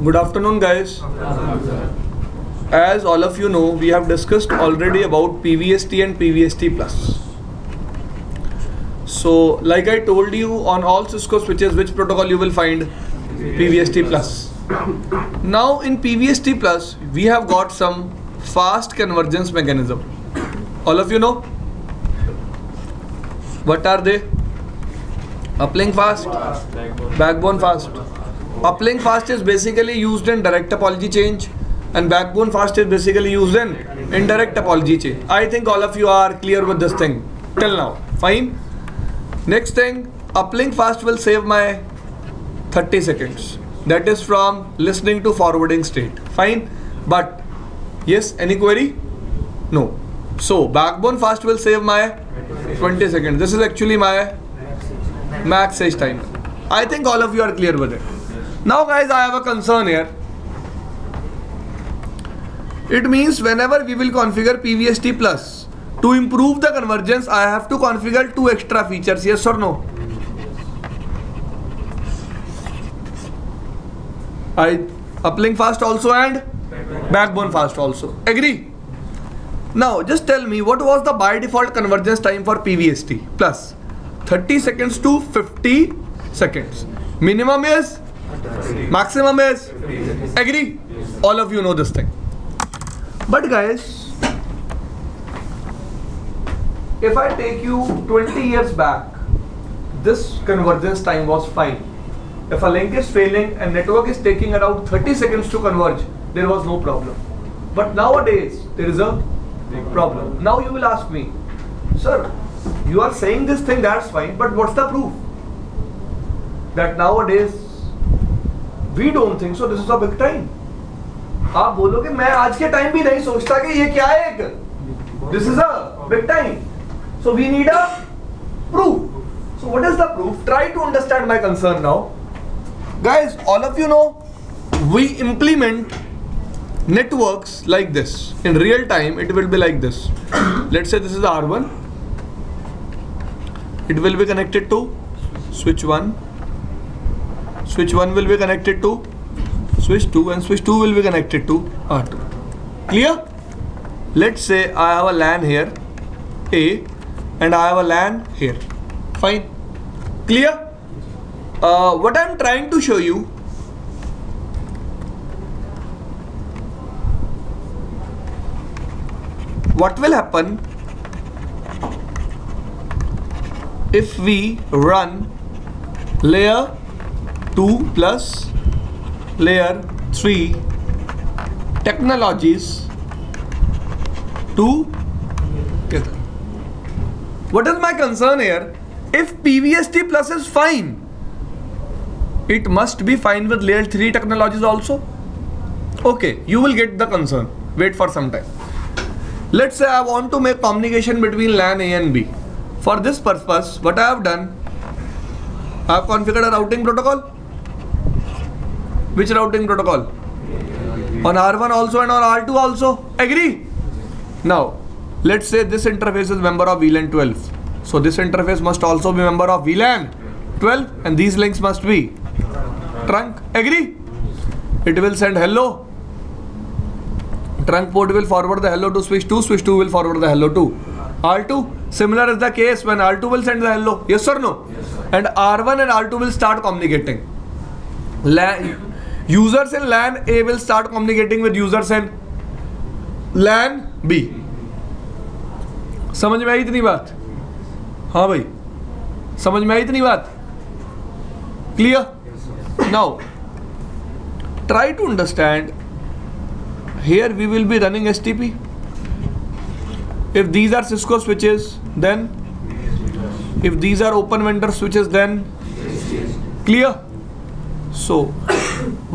Good afternoon, guys. As all of you know, we have discussed already about PVST and PVST plus. So, like I told you, on all Cisco switches, which protocol you will find? PVST plus. Now, in PVST plus, we have got some fast convergence mechanism. All of you know? What are they? Uplink fast, backbone fast. Uplink fast is basically used in direct topology change and backbone fast is basically used in indirect topology change. I think all of you are clear with this thing till now. Fine. Next thing, uplink fast will save my 30 seconds. That is from listening to forwarding state. Fine. But yes, any query? No. So backbone fast will save my 20 seconds. This is actually my max age time. I think all of you are clear with it. Now guys, I have a concern here. It means whenever we will configure PVST plus, to improve the convergence, I have to configure two extra features, yes or no? I uplink fast also and backbone fast also. Agree? Now just tell me what was the by default convergence time for PVST plus 30 seconds to 50 seconds. Minimum is maximum is agree? All of you know this thing. But guys if i take you 20 years back this convergence time was fine. If a link is failing and network is taking around 30 seconds to converge there was no problem. But nowadays there is a problem. Now you will ask me sir you are saying this thing that's fine but what's the proof? That nowadays we don't think so this is a big time आप बोलोगे, मैं आज के time भी नहीं सोचता कि ये क्या है एक। This is a big time so we need a proof so what is the proof try to understand my concern now guys all of you know we implement networks like this. In real time, it will be like this. Let's say this is r1 it will be connected to switch 1 switch 1 will be connected to switch 2 and switch 2 will be connected to R2 clear? Let's say I have a LAN here A and I have a LAN here. Fine. Clear? Uh, what I'm trying to show you what will happen if we run layer 2 plus layer 3 technologies together. What is my concern here? If PVST plus is fine, it must be fine with layer 3 technologies also. Okay, you will get the concern. Wait for some time. Let's say I want to make communication between LAN A and B. For this purpose, what I have done, I have configured a routing protocol. Which routing protocol? On R1 also and on R2 also. Agree? Now, let's say this interface is member of VLAN 12. So this interface must also be member of VLAN 12 and these links must be trunk. Agree? It will send hello. Trunk port will forward the hello to switch 2, switch 2 will forward the hello to R2. Similar is the case when R2 will send the hello. Yes or no? Yes, and R1 and R2 will start communicating. users in LAN A will start communicating with users in LAN B समझ में आई इतनी बात? हाँ भाई। समझ में आई इतनी बात? Clear now try to understand here we will be running S T P if these are Cisco switches then if these are open vendor switches then clear so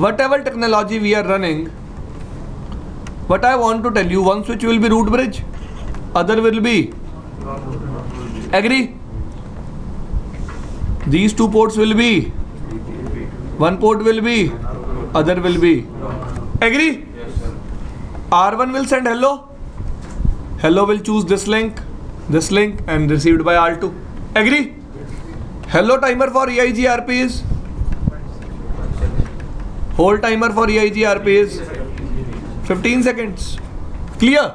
whatever technology we are running what I want to tell you one switch will be root bridge other will be agree these two ports will be one port will be other will be agree Yes. R1 will send hello. Hello will choose this link, this link and received by R2. Agree? Hello timer for EIGRP is Hold timer for EIGRP is 15 seconds. Clear?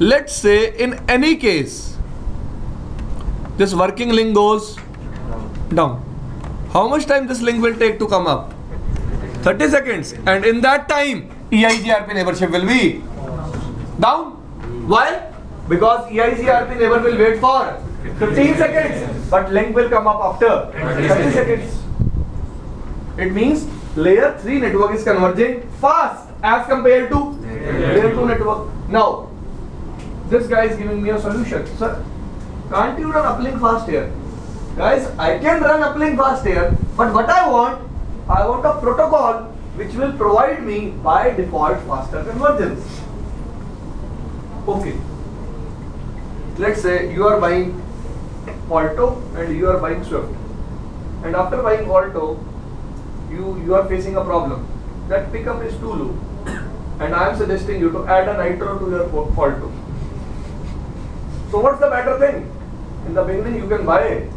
Let's say in any case, this working link goes down. How much time this link will take to come up? 30 seconds. And in that time, EIGRP neighborship will be down. Why? Because EIGRP neighbor will wait for 15 seconds, but link will come up after 30 seconds. It means layer 3 network is converging fast as compared to layer 2 network. Now, this guy is giving me a solution. Sir, can't you run uplink fast here? Guys, I can run uplink fast here, but what I want, I want a protocol which will provide me by default faster convergence. Okay. Let's say you are buying Alto and you are buying Swift. And after buying Alto, you, you are facing a problem. That pickup is too low. And I am suggesting you to add a nitro to your Alto. So what's the better thing? In the beginning you can buy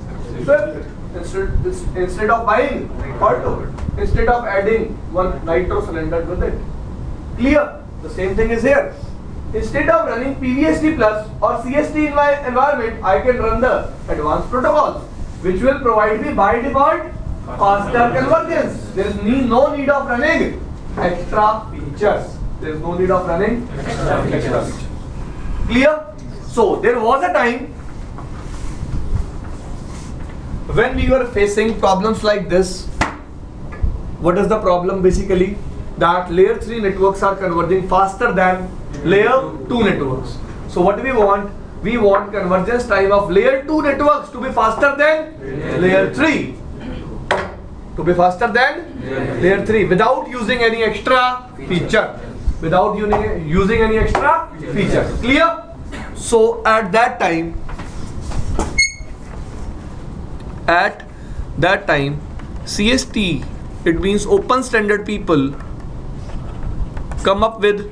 Swift instead, instead of buying Alto. Instead of adding one nitro cylinder with it. Clear? The same thing is here. Instead of running PVST plus or CST in my environment, I can run the advanced protocols, which will provide me by default faster convergence. There is no need of running extra features. There is no need of running extra features. Clear? So there was a time when we were facing problems like this. What is the problem basically? That layer 3 networks are converging faster than layer 2 networks. So what we want? We want convergence time of layer 2 networks to be faster than layer 3. To be faster than layer 3 without using any extra feature. Without using, using any extra feature. Clear? So at that time, at that time, CST, it means open standard people come up with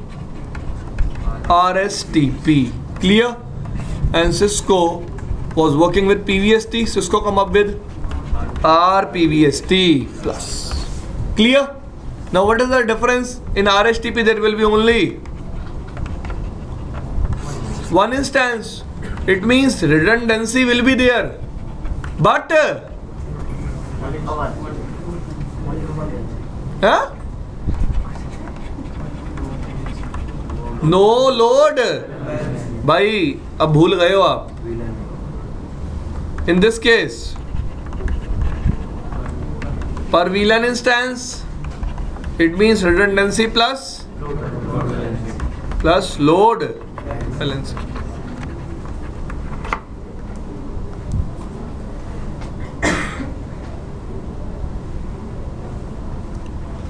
RSTP. Clear? And Cisco was working with PVST. Cisco come up with R P V S T plus clear now what is the difference in R S T P there will be only one instance it means redundancy will be there but no load भाई अब भूल गए हो आप in this case पर VLAN instance it means redundancy plus plus load balancer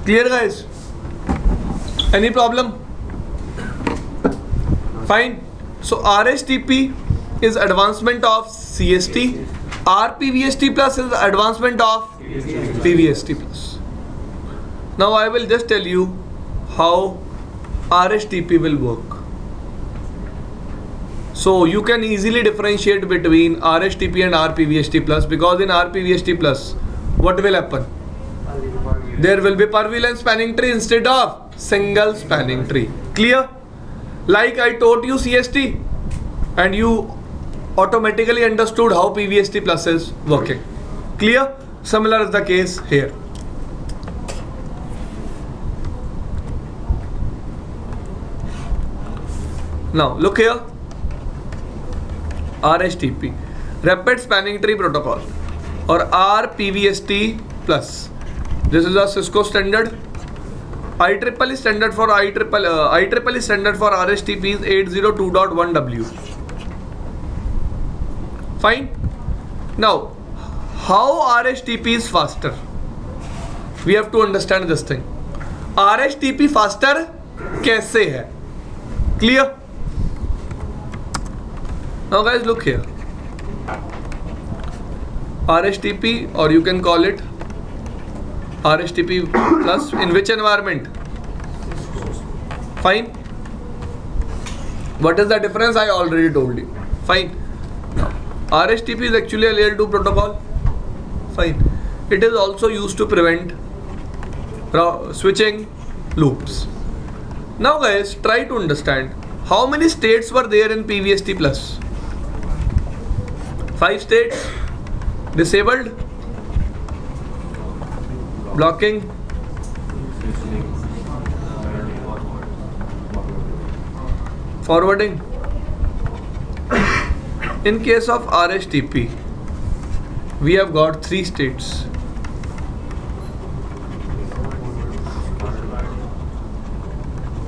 clear guys? Any problem? Fine. So RSTP is advancement of CST RPVST plus is advancement of PVST plus. Now I will just tell you how RSTP will work. So you can easily differentiate between RSTP and RPVST plus because in RPVST plus what will happen? There will be per spanning tree instead of single spanning tree. Clear? Like I taught you CST and you automatically understood how PVST plus is working. Clear? Similar is the case here. Now look here. RSTP, Rapid Spanning Tree Protocol or RPVST plus. This is a Cisco standard IEEE standard for IEEE, uh, IEEE standard for RSTP is 802.1W. Fine. Now, how RSTP is faster? We have to understand this thing. RSTP faster कैसे है? Clear? Now guys look here. RSTP or you can call it RSTP plus in which environment? Fine. What is the difference? I already told you. Fine. Now, RSTP is actually a layer 2 protocol. Fine. It is also used to prevent switching loops. Now, guys, try to understand how many states were there in PVST plus. Five states disabled, blocking, forwarding. In case of RSTP, we have got three states.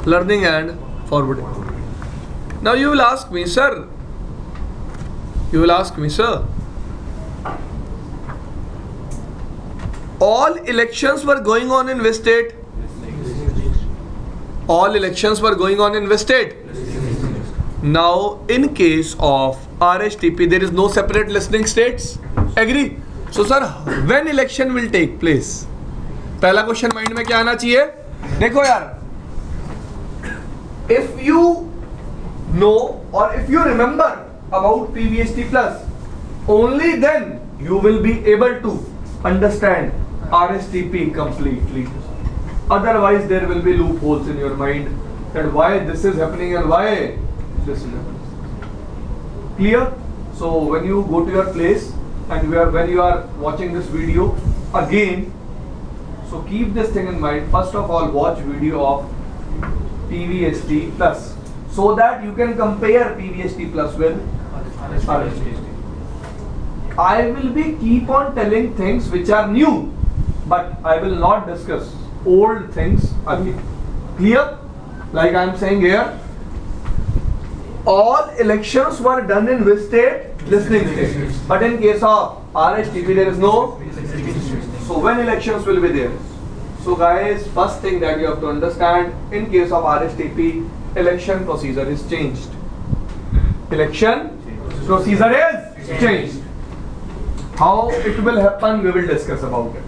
Learning and forwarding. Now you will ask me, sir. You will ask me, sir. All elections were going on in which state? All elections were going on in which state? Now, in case of RSTP, there is no separate listening states. Agree? So, sir, when election will take place? पहला question mind में क्या आना चाहिए देखो यार if you know और if you remember about PVST plus only then you will be able to understand R S T P completely otherwise there will be loopholes in your mind that why this is happening and why this is happening. Clear? So when you go to your place and are, when you are watching this video again, so keep this thing in mind. First of all, watch video of PVST plus so that you can compare PVST plus with. I will be keep on telling things which are new, but I will not discuss old things again. Clear? Like I am saying here, all elections were done in which state? Listening state. But in case of RSTP, there is no. So when elections will be there? So guys, first thing that you have to understand, in case of RSTP, election procedure is changed. Election procedure is changed. How it will happen, we will discuss about it.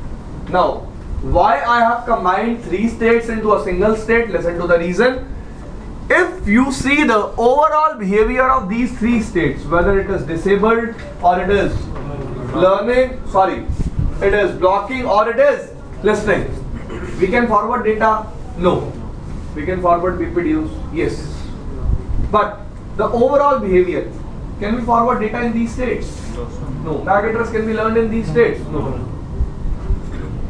Now, why I have combined three states into a single state? Listen to the reason. If you see the overall behavior of these three states, whether it is disabled or it is learning, sorry, it is blocking or it is listening, we can forward data? No. We can forward BPDUs? Yes. But the overall behavior, can we forward data in these states? No. MAC address can be learned in these states? No.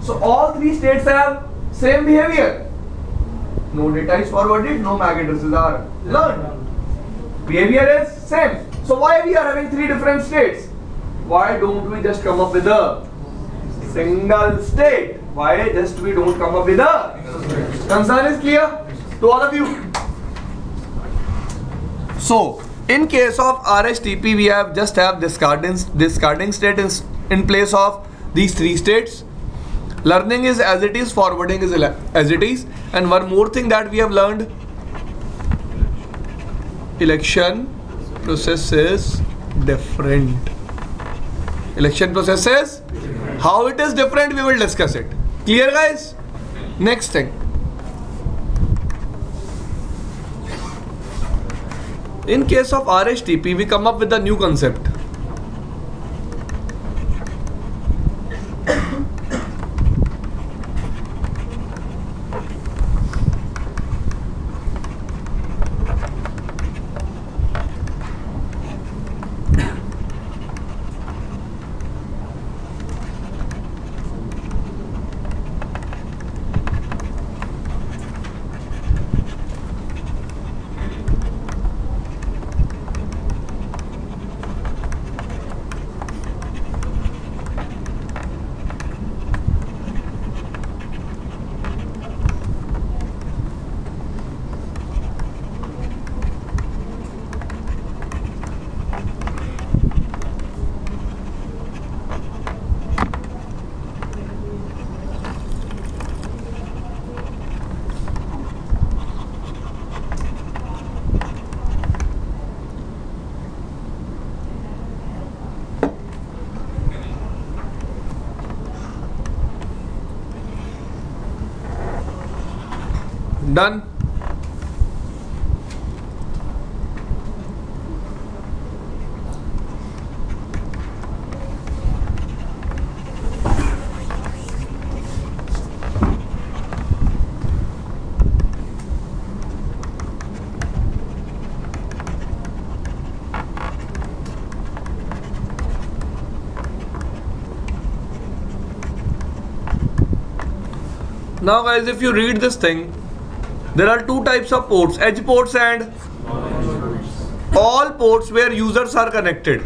So all three states have same behavior. No data is forwarded, no MAC addresses are learned. Behavior is same. So why we are having three different states? Why don't we just come up with a single state? Why just we don't come up with a concern is clear to all of you? So in case of RSTP, we have just have discarding discarding state in, in place of these three states. Learning is as it is, forwarding is as it is, and one more thing that we have learned: election process is different. Election process is how it is different. We will discuss it. Clear, guys? Next thing. In case of RSTP, we come up with a new concept. Done. now guys if you read this thing there are two types of ports, edge ports and all ports where users are connected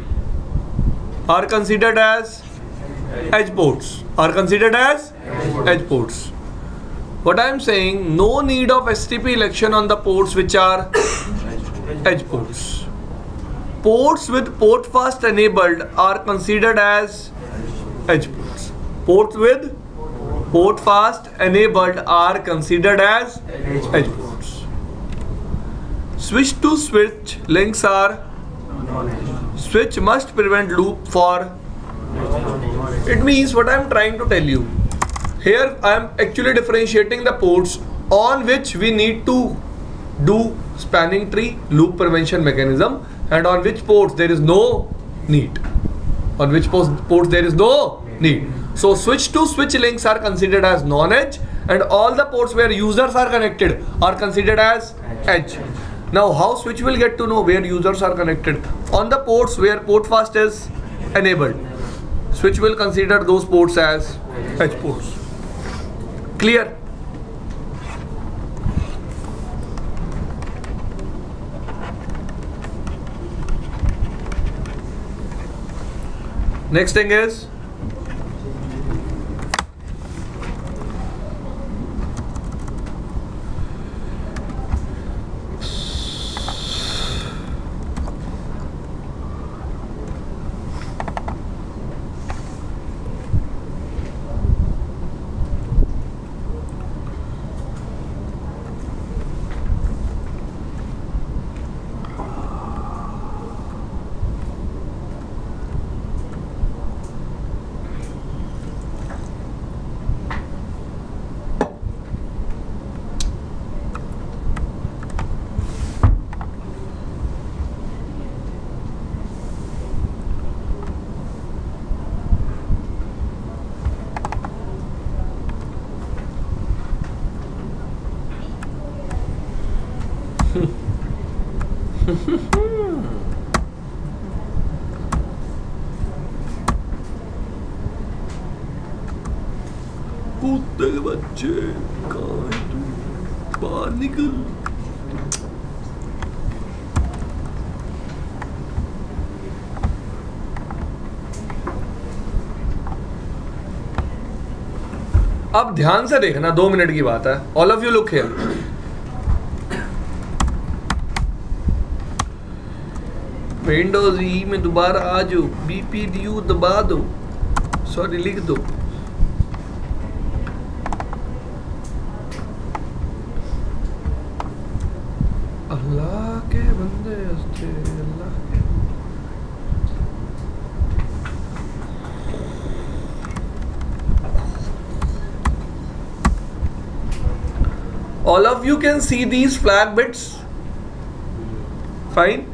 are considered as edge ports are considered as edge ports. What i am saying no need of stp election on the ports which are edge ports. Ports with port fast enabled are considered as edge ports. Ports with port fast enabled are considered as edge ports switch to switch links are switch must prevent loop for it means what i'm trying to tell you. Here i am actually differentiating the ports on which we need to do spanning tree loop prevention mechanism and on which ports there is no need. On which ports there is no need. So switch to switch links are considered as non-edge and all the ports where users are connected are considered as edge now how switch will get to know where users are connected? On the ports where port fast is enabled, switch will consider those ports as edge ports. Clear? Next thing is अब ध्यान से देखना, दो minute की बात है। All of you look here Windows E में दोबारा आ जाओ। बीपी यू दबा दो। सॉरी लिख दो। अल्लाह के बंदे अल्लाह। All of you can see these flag bits. Fine.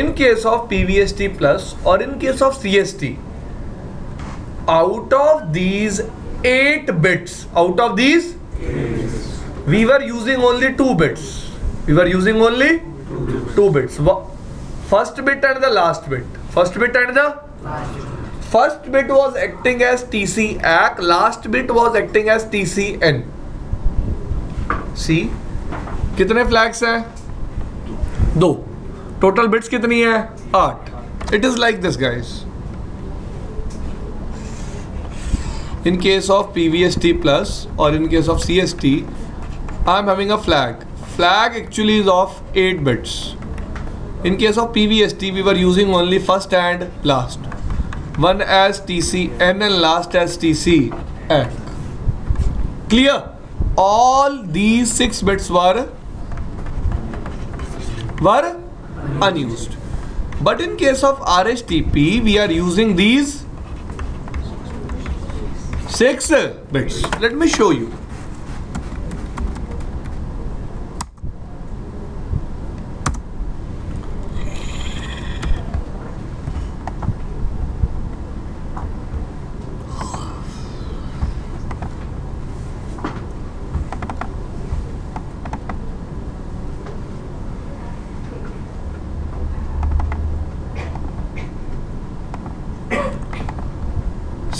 In case of pvst plus or in case of cst out of these 8 bits out of these we were using only 2 bits. We were using only 2 bits. First bit and the last bit. First bit and the first bit was acting as tc ack last bit was acting as tcn सी. कितने flags हैं? दो. Total bits कितनी है? आठ. It is like this guys in case of PVST plus और in case of CST I am having a flag flag actually is of eight bits in case of PVST we are using only first and last one S T C N and last S T C act clear all these six bits were were unused. But in case of RSTP we are using these six bits. Let me show you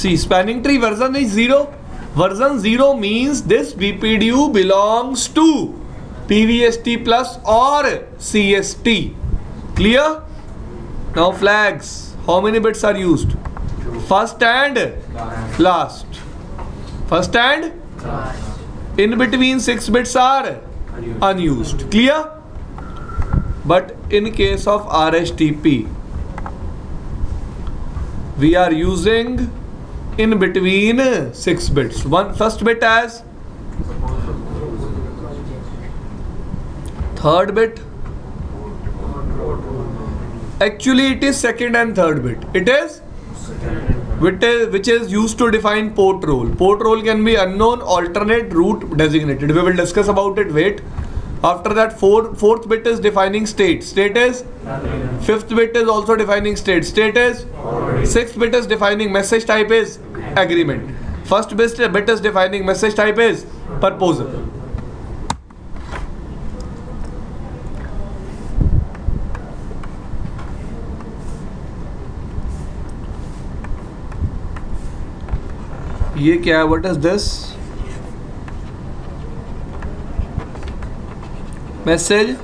See, spanning tree version is 0 Version 0 means this BPDU belongs to PVST plus or CST. Clear? Now flags. How many bits are used? First and last. First and in between 6 bits are unused. Clear? But in case of RSTP, we are using in between 6 bits. One first bit as third bit. Actually, it is second and third bit. It is which is, which is used to define port role. Port role can be unknown, alternate, root, designated. We will discuss about it. Wait. After that, four, fourth bit is defining state. State is fifth bit is also defining state. State is sixth bit is defining message type is agreement. First bit is defining message type is proposal. ये क्या है what is this message?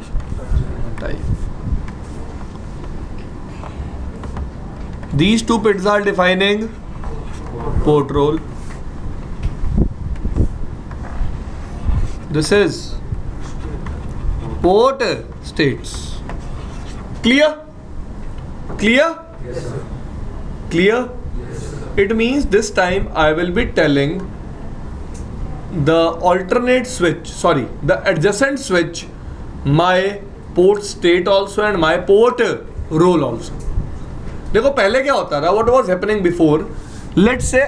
Type these two bits are defining port role this is port states. Clear? Clear? Yes, clear? Yes, it means this time i will be telling the alternate switch sorry the adjacent switch my port state also and my port role also देखो पहले क्या होता था what was happening before let's say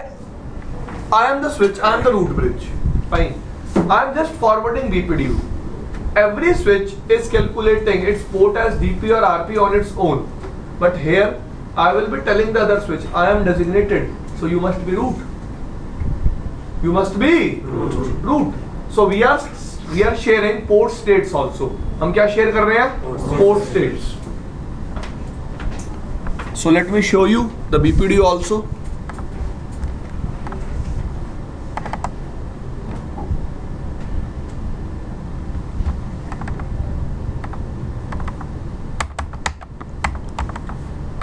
I am the switch I am the root bridge fine I am just forwarding BPDU every switch is calculating its port as DP or RP on its own but here I will be telling the other switch I am designated so you must be root. You must be root. root. So we are we are sharing port states also. हम क्या share कर रहे हैं port status so let me show you the BPD also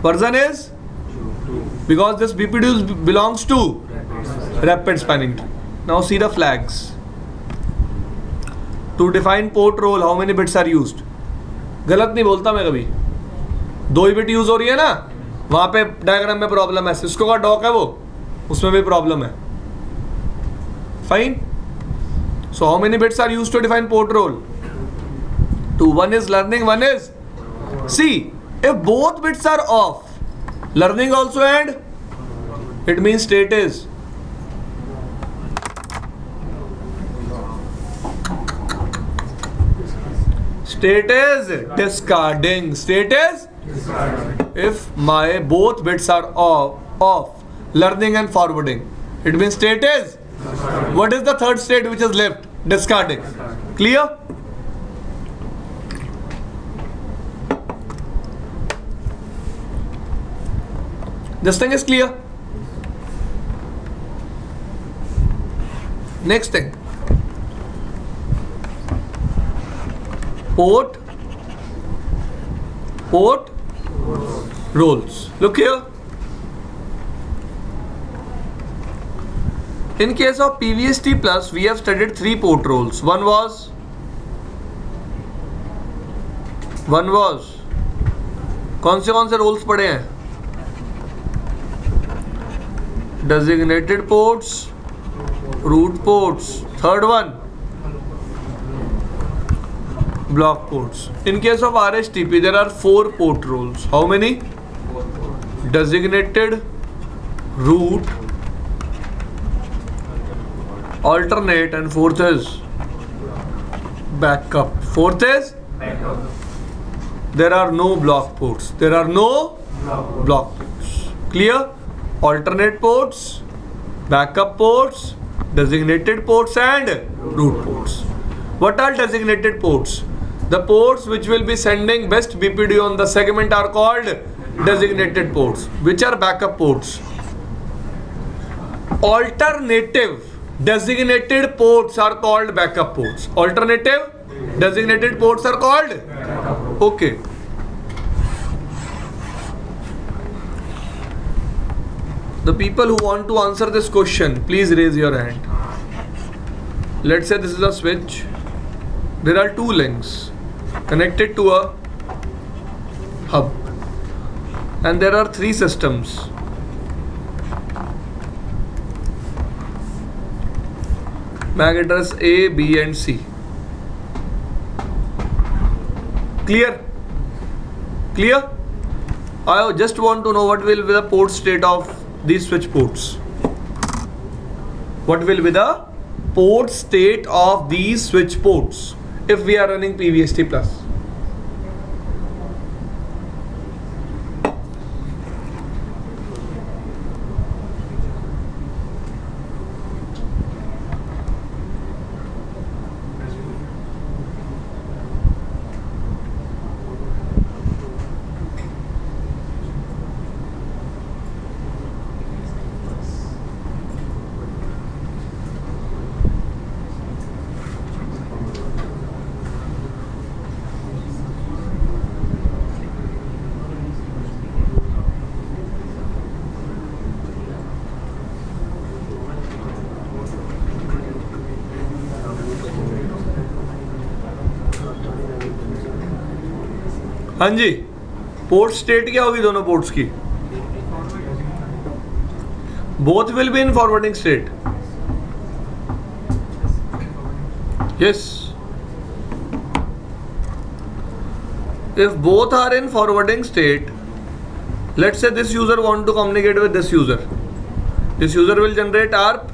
person is because this BPD belongs to rapid spanning tree. Now see the flags. To define port role how many bits are use गलत नहीं बोलता मैं कभी। दो ही bit use हो रही है ना? वहाँ पे डायग्राम में प्रॉब्लम है। सिस्को का डॉक है वो। उसमें भी प्रॉब्लम है। Fine so how many bits are use to define port role two one is learning one is see if both bits are off learning also and it mean state is state is discarding. State is if my both bits are off off learning and forwarding. It means state is what is the third state which is left? Discarding. Clear? This thing is clear. Next thing. Port. Port roles. Look here. In case of PVST plus, we have studied three port roles. One was one was कौन से कौन से roles पढ़े हैं designated ports root ports third one block ports in case of RSTP there are four port roles. How many? Designated root alternate and fourth is backup. Fourth is? There are no block ports. There are no block ports. Clear? Alternate ports, backup ports, designated ports and root ports. What are designated ports? The ports which will be sending best BPD on the segment are called designated ports. Which are backup ports? Alternative designated ports are called backup ports alternative designated ports are called okay the people who want to answer this question please raise your hand let's say this is a switch there are two links connected to a hub and there are three systems MAC address A, B and C. Clear? Clear? I just want to know what will be the port state of these switch ports. What will be the port state of these switch ports if we are running PVST plus? हाँ जी port state क्या होगी दोनों ports की both will be in forwarding state yes if both are in forwarding state let's say this user want to communicate with this user this user will generate ARP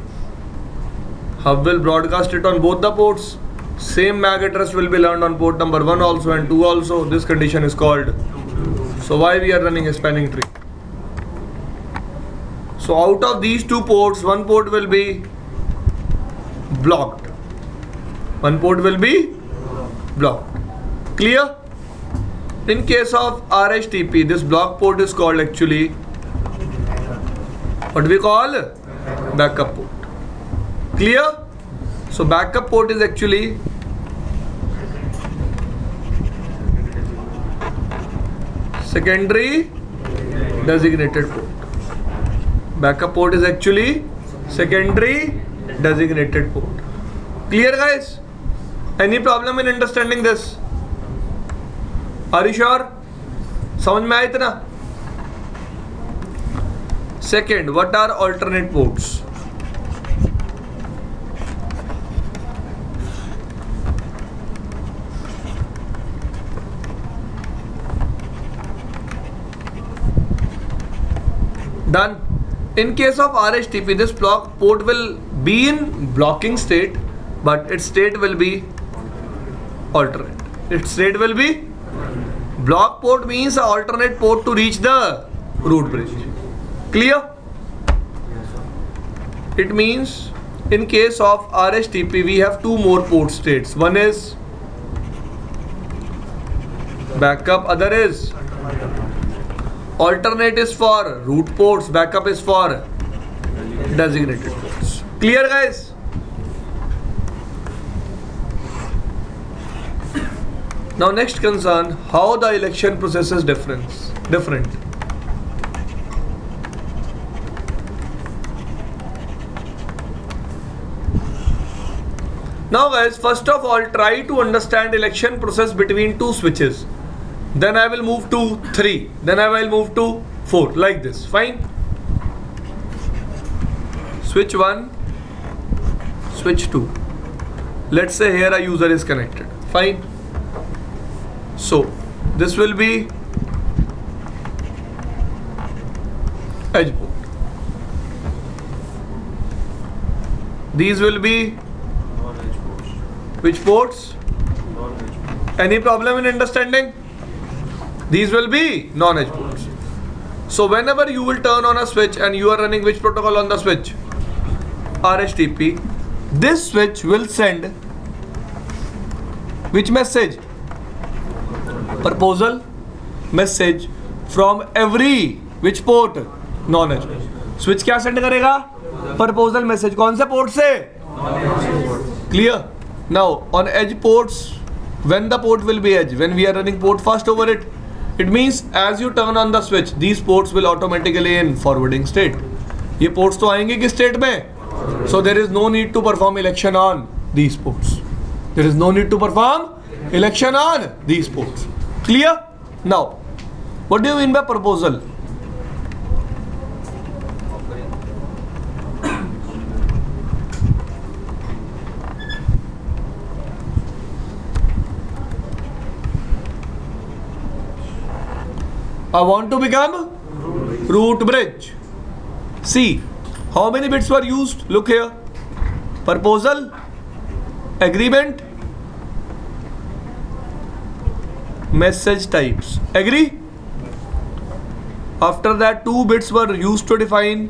hub will broadcast it on both the ports same MAC address will be learned on port number 1 also and 2 also. This condition is called. So why we are running a spanning tree? So out of these two ports one port will be blocked. One port will be blocked. Clear? In case of RSTP this block port is called actually what we call? Backup port. Clear? So backup port is actually secondary designated port backup port is actually secondary designated port clear guys any problem in understanding this are you sure समझ में आया इतना second what are alternate ports done. In case of RSTP this block port will be in blocking state but its state will be alternate. Its state will be block port means alternate port to reach the root bridge. Clear? It means in case of RSTP we have two more port states. One is backup other is alternate is for root ports backup is for designated ports. Clear guys? Now next concern how the election process is different different. Now guys first of all try to understand election process between two switches then I will move to 3 then I will move to 4 like this. Fine? Switch 1 switch 2 let's say here a user is connected. Fine? So this will be edge port these will be which ports any problem in understanding these will be non-edge ports. So whenever you will turn on a switch and you are running which protocol on the switch? RHTP. This switch will send which message? Proposal message from every which port? Non-edge. Switch क्या send करेगा? Proposal message कौन से port से clear now on edge ports when the port will be edge when we are running port fast over it it means as you turn on the switch these ports will automatically in forwarding state ये ports तो आएंगे किस state में so there is no need to perform election on these ports there is no need to perform election on these ports clear now what do you mean by proposal I want to become root bridge. See, how many bits were used? Look here. Proposal, agreement, message types. Agree? After that, two bits were used to define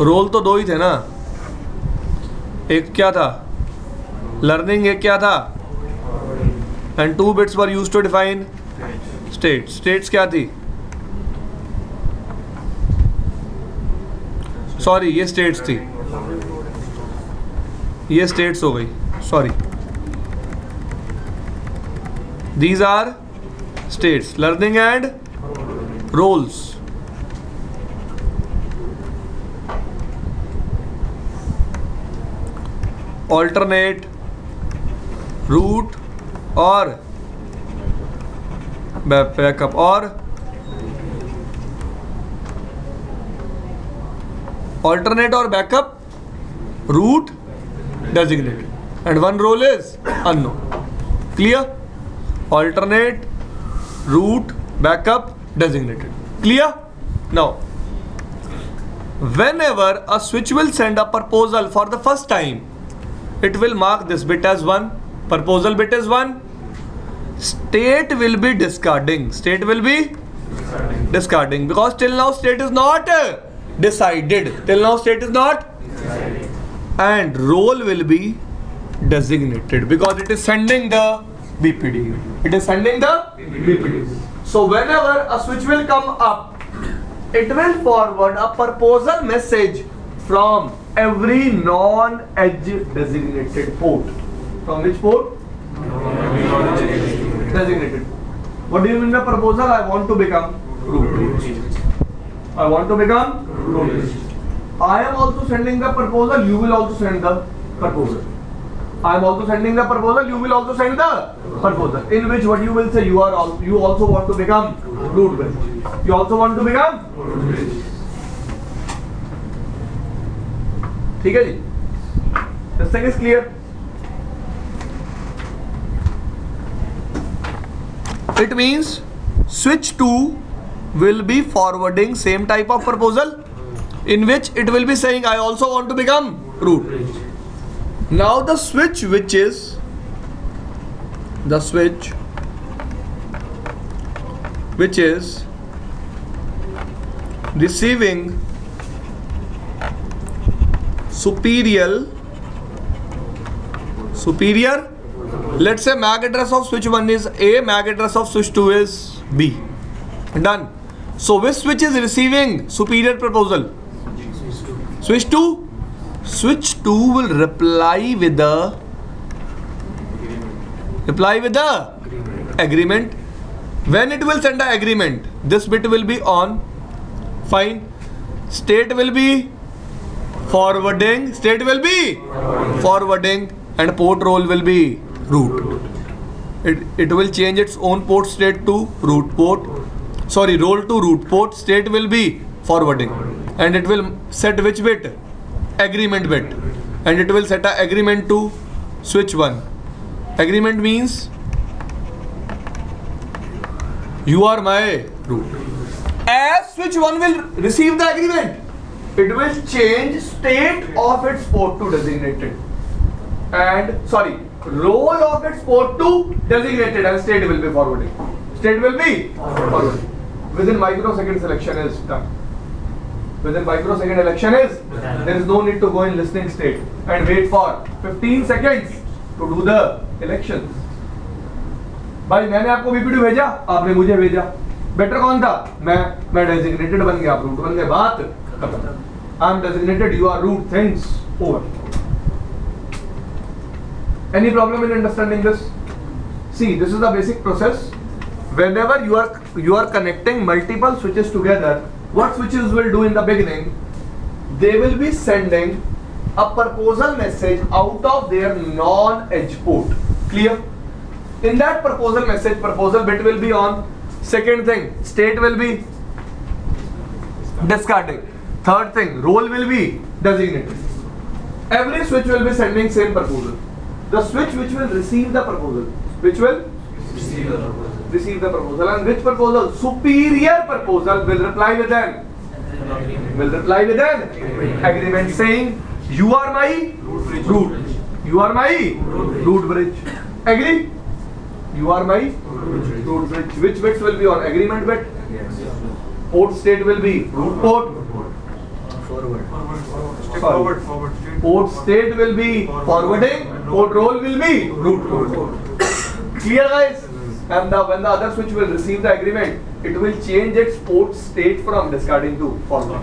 role तो दो ही थे ना एक क्या था? Learning एक क्या था? And two bits were use to define state states क्या थी? सॉरी ये स्टेट्स थी। ये स्टेट्स हो गई। Sorry these are states learning and roles alternate root or backup or alternate or backup root designated. And one role is unknown. Clear? Alternate root backup designated. Clear? Now whenever a switch will send a proposal for the first time it will mark this bit as 1 proposal bit is 1 state will be discarding. State will be discarding. Because till now state is not uh, decided. Till now state is not. And role will be designated. Because it is sending the BPD it is sending the BPD so whenever a switch will come up it will forward a proposal message from every non-edge designated port. From which port? Designated. What do you mean by proposal? I want to become root. I want to become root. I am also sending the proposal. You will also send the proposal. I am also sending the proposal. You will also send the proposal. In which what you will say you are also, you also want to become root bridge. You also want to become root. ठीक है जी? Thing is clear it means switch two will be forwarding same type of proposal in which it will be saying I also want to become root now the switch which is the switch which is receiving superior. Superior. Let's say MAC address of switch 1 is A MAC address of switch 2 is B. Done. So which switch is receiving superior proposal? Switch 2 switch 2 will reply with the reply with the agreement. When it will send the agreement this bit will be on. Fine. State will be forwarding state will be? Forwarding and port role will be root. It, it will change its own port state to root port. Sorry role to root port state will be forwarding. And it will set which bit? Agreement bit. And it will set a agreement to switch 1 agreement means you are my root. As switch 1 will receive the agreement it will change state of its port to designated and sorry role of its port to designated and state will be forwarding state will be forwarding within microsecond selection is done within microsecond election is there is no need to go in listening state and wait for 15 seconds to do the elections भाई मैंने आपको BPD भेजा आपने मुझे भेजा better कौन था मैं मैं डेजिग्नेटेड बन गया आप रूट बन गए बात I am designated, you are root, things, over. Any problem in understanding this? See, this is the basic process. Whenever you are you are connecting multiple switches together, what switches will do in the beginning? They will be sending a proposal message out of their non-edge port. Clear? In that proposal message, proposal bit will be on. Second thing, state will be discarding third thing role will be designated. Every switch will be sending same proposal. The switch which will receive the proposal which will receive the proposal. and which proposal? Superior proposal will reply with an will reply with an agreement. saying you are my root you are my root bridge. agree? You are my root bridge. which bits will be on agreement bit? Port state will be root port Forward. Forward. Forward. forward, forward. Forward. State. Port state will be forwarding. Port role will be root. root. Clear, guys? And the, when the other switch will receive the agreement, it will change its port state from discarding to forward.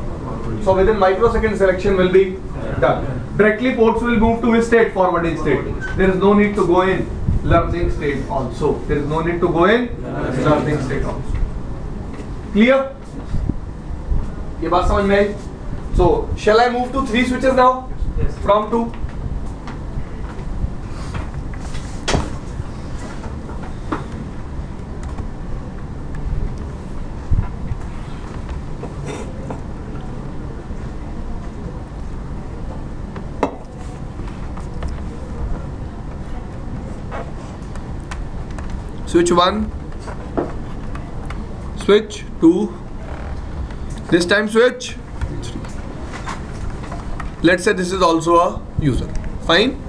So within microsecond selection will be done. Directly ports will move to a state, forwarding state. There is no need to go in learning state also. There is no need to go in learning state also. Clear? ये बात समझ में आई so shall I move to three switches now? Yes. from two? Switch 1 switch 2 this time switch. 3 let's say this is also a user. Fine.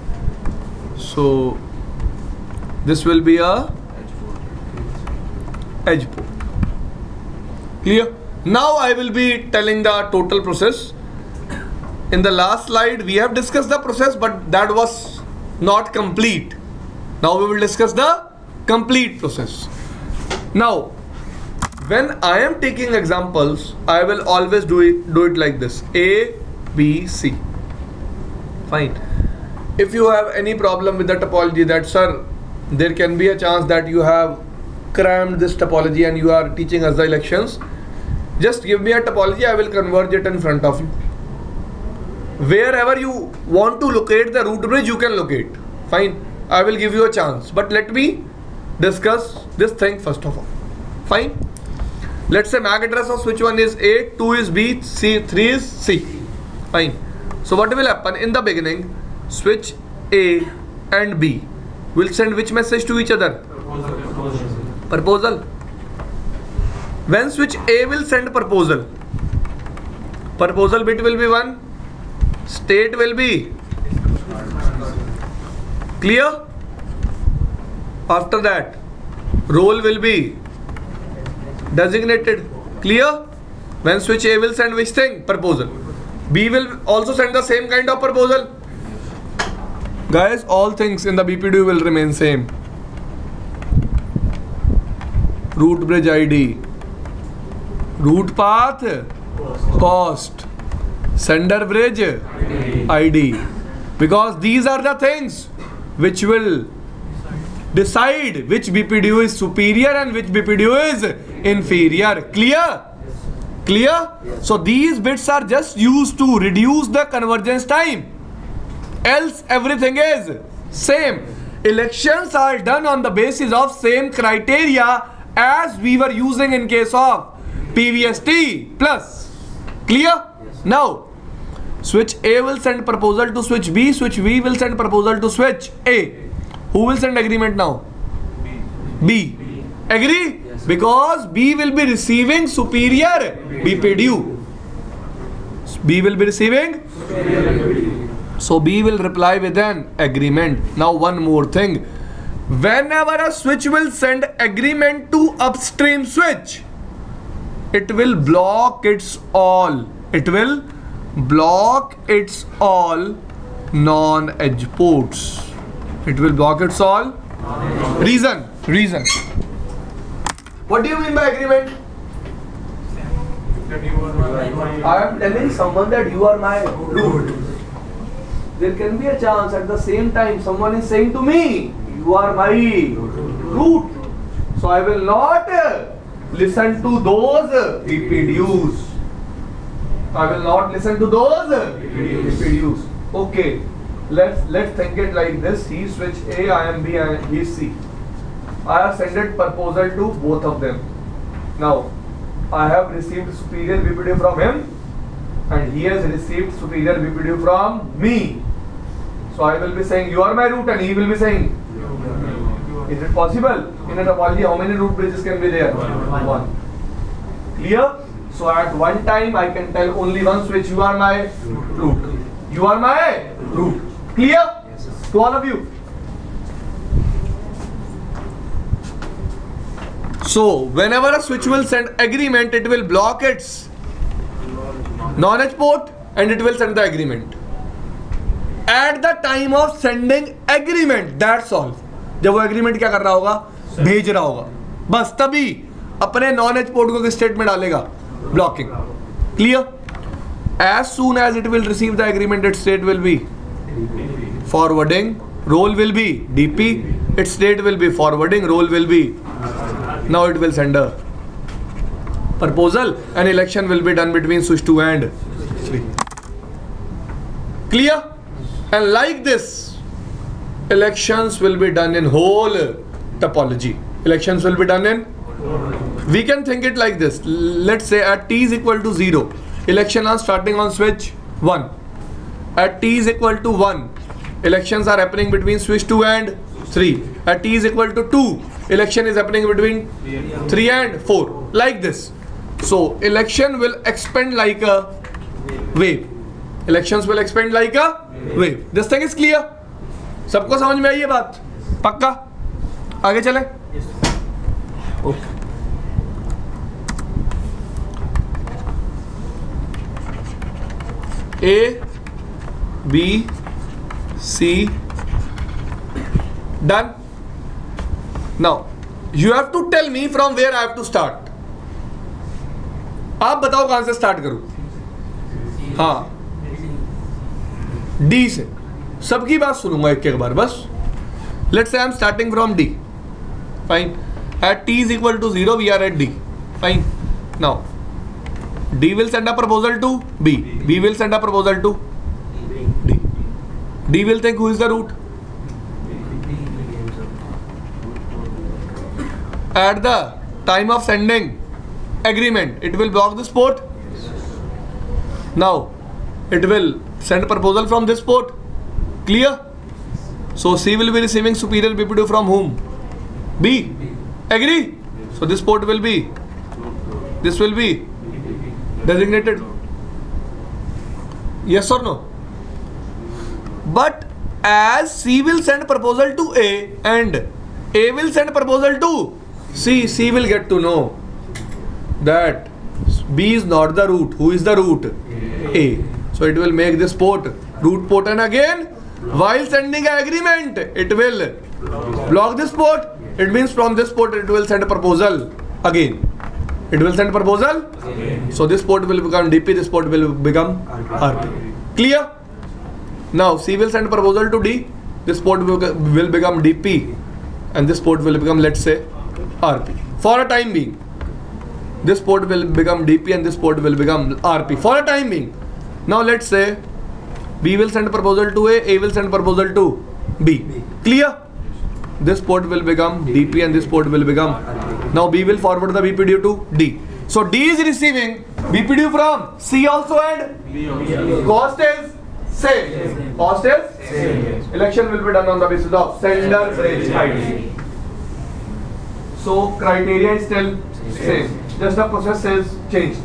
So this will be a edge port. Clear? Now i will be telling the total process. In the last slide we have discussed the process but that was not complete. Now we will discuss the complete process. Now when i am taking examples i will always do it do it like this. A b c. Fine. If you have any problem with the topology that sir there can be a chance that you have crammed this topology and you are teaching us the elections. Just give me a topology i will converge it in front of you. Wherever you want to locate the root bridge you can locate. Fine. I will give you a chance. But let me discuss this thing first of all. Fine. Let's say MAC address of switch 1 is A 2 is B C 3 is C fine so what will happen in the beginning switch A and B will send which message to each other proposal proposal. when switch A will send proposal proposal bit will be 1 state will be clear after that role will be designated clear when switch a will send which thing proposal b will also send the same kind of proposal. Guys all things in the bpd will remain same. Root bridge id root path cost. Sender bridge id because these are the things which will decide which BPDU is superior and which BPDU is inferior. Clear? Clear? So these bits are just used to reduce the convergence time. Else everything is same. Elections are done on the basis of same criteria as we were using in case of PVST plus. Clear? Now, switch A will send proposal to switch B, switch B will send proposal to switch A. Who will send agreement now? B. Agree? Because B will be receiving superior BPDU. B will be receiving? So B will reply with an agreement. Now one more thing. Whenever a switch will send agreement to upstream switch, it will block its all. It will block its all non-edge ports. It will block its all. Reason. reason. What do you mean by agreement? I am telling someone that you are my root. There can be a chance at the same time someone is saying to me, you are my root. So I will not uh, listen to those uh, BPDUs. I will not listen to those uh, BPDUs. Okay, let's let's think it like this. He switch A, I am B, and he is C. I have sent it proposal to both of them. Now, I have received superior BPD from him and he has received superior BPD from me. So I will be saying you are my root and he will be saying is it possible? In a topology how many root bridges can be there? One. Clear? So at one time I can tell only one switch you are my root. You are my root. Clear? To all of you. So whenever a switch will send agreement, it will block its non-edge port and it will send the agreement. At the time of sending agreement, that's all. जब वो agreement क्या कर रहा होगा भेज रहा होगा बस तभी अपने नॉन एज पोर्ट को स्टेट में डालेगा blocking clear as soon as it will receive the agreement it state will be forwarding role will be dp its state will be forwarding role will be now it will send a proposal. And election will be done between switch 2 and 3 clear? And like this elections will be done in whole topology. Elections will be done in we can think it like this. Let's say at t is equal to 0 election are starting on switch 1 at t is equal to 1 elections are happening between switch 2 and 3 at t is equal to 2 election is happening between 3 and 4 like this so election will expand like a wave elections will expand like a wave this thing is clear सबको समझ में आई ये बात पक्का आगे चले okay A B C done now you have to tell me from where I have to start आप बताओ कहाँ से स्टार्ट करूँ? हाँ। डी से। सबकी बात सुनूँगा एक एक बार, बस। Let's I am starting from D fine at T is equal to zero we are at D fine now D will send a proposal to B B will send a proposal to D D will think who is the root At the time of sending agreement, it will block this port. Now, it will send proposal from this port. Clear? So C will be receiving superior BPD from whom? B. Agree? So this port will be, this will be designated yes or no but as c will send proposal to a and a will send proposal to c c will get to know that b is not the root. Who is the root? A. So it will make this port. Root port and again while sending an agreement it will block this port. It means from this port it will send a proposal again. It will send proposal so this port will become dp this port will become rp clear? Now c will send proposal to d. This port will, will become dp and this port will become let's say rp for a time being this port will become dp and this port will become rp for a time being now let's say b will send proposal to a a will send proposal to b clear this port will become dp and this port will become now B will forward the BPDU to D. So D is receiving BPDU from C also and cost is same. Cost is same. Election will be done on the basis of sender ID. So criteria is still same. Just the process is changed.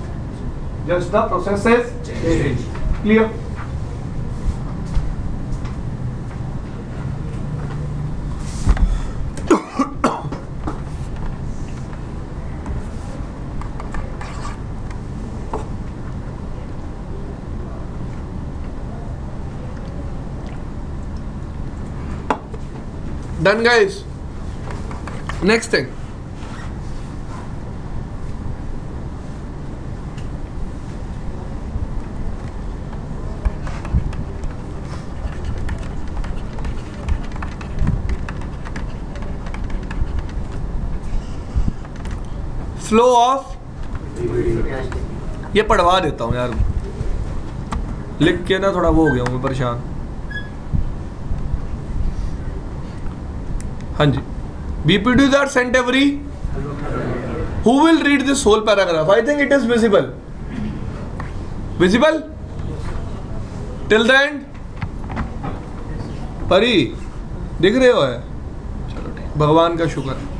Just the process is changed. Clear? Done guys. Next thing. Flow of ये पढ़वा देता हूँ यार। लिख के ना थोड़ा वो हो गया हूँ मैं परेशान। हाँ जी। BPD there sent every who will read this whole paragraph I think it is visible visible till the end परी, दिख रहे हो है? चलो भगवान का शुक्र। है